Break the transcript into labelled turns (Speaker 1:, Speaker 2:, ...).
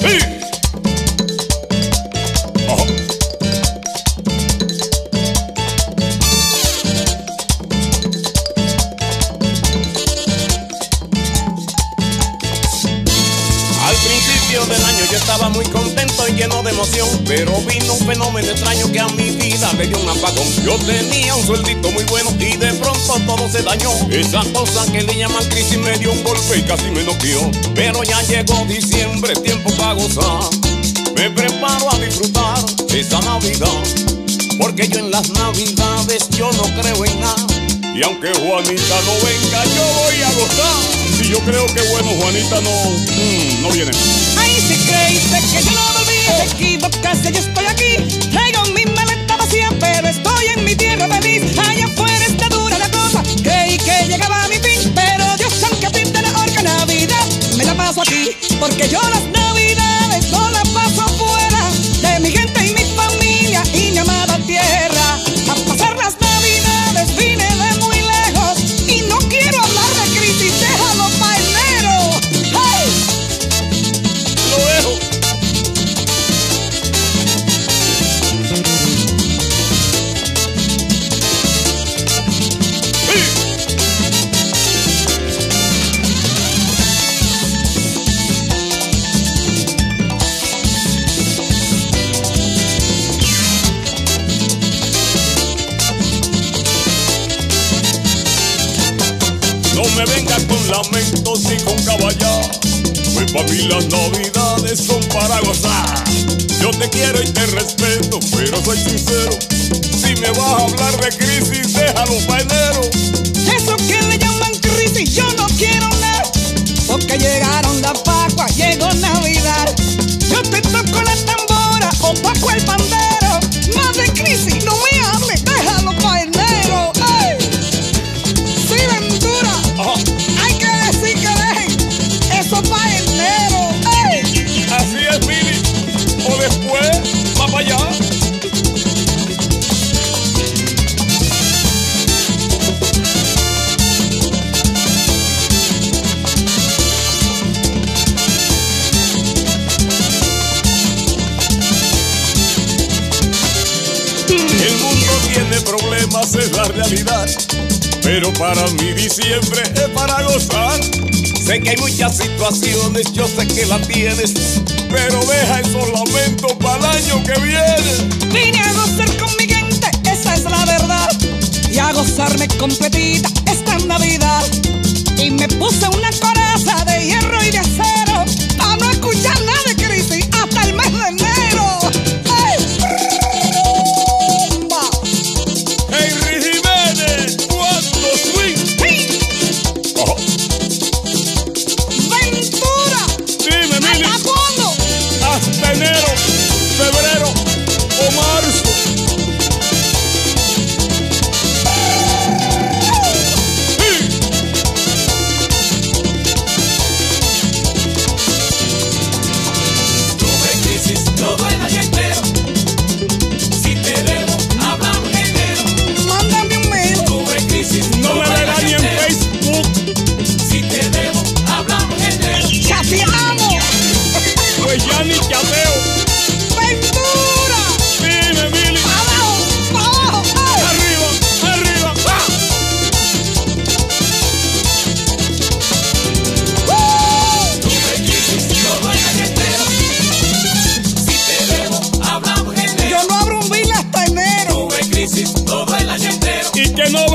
Speaker 1: Hey! Yo estaba muy contento y lleno de emoción, pero vino un fenómeno extraño que a mi vida le dio un apagón. Yo tenía un sueldito muy bueno y de pronto todo se dañó. Esa cosa que le llaman crisis me dio un golpe y casi me noqueó. Pero ya llegó diciembre, tiempo para gozar. Me preparo a disfrutar esa Navidad, porque yo en las Navidades yo no creo en nada. Y aunque Juanita no venga, yo voy a gozar. Si yo creo que bueno, Juanita no, mm, no viene.
Speaker 2: Ay, si creíste que yo no volví, te equivocaste, yo estoy aquí. Traigo mi maleta vacía, pero estoy en mi tierra feliz. Allá afuera está dura la cosa. Creí que llegaba a mi fin, pero Dios aunque pinte la horca Navidad, me la paso aquí. Porque yo las Navidades
Speaker 1: lamentos y con caballar. Pues para mí las navidades son para gozar. Yo te quiero y te respeto, pero soy sincero. Si me vas a hablar de crisis, después, va para. El mundo tiene problemas, es la realidad. Pero para mí diciembre es para gozar. Sé que hay muchas situaciones, yo sé que la tienes. Pero deja esos lamentos para el año que viene.
Speaker 2: Vine a gozar con mi gente, esa es la verdad. Y a gozarme completita esta Navidad. Y me puse una coraza de hierro y de acero.
Speaker 1: Ni chateo.
Speaker 2: ¡Ventura!
Speaker 1: Dime, Mili,
Speaker 2: ¡Abajo! ¡Abajo! ¡Ey!
Speaker 1: arriba, arriba. ¡Ah!
Speaker 3: Tuve crisis todo el año entero. Si te debo, hablamos en enero.
Speaker 2: Yo no abro un hasta enero.
Speaker 3: Tuve crisis todo el año entero.
Speaker 1: Y que no